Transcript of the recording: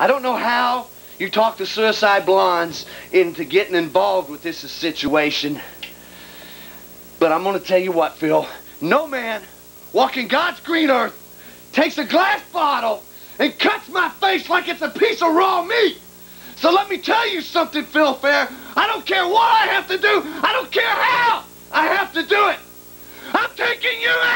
I don't know how you talk the suicide blondes into getting involved with this situation. But I'm gonna tell you what, Phil. No man walking God's green earth takes a glass bottle and cuts my face like it's a piece of raw meat. So let me tell you something, Phil Phair. I don't care what I have to do. I don't care how I have to do it. I'm taking you out.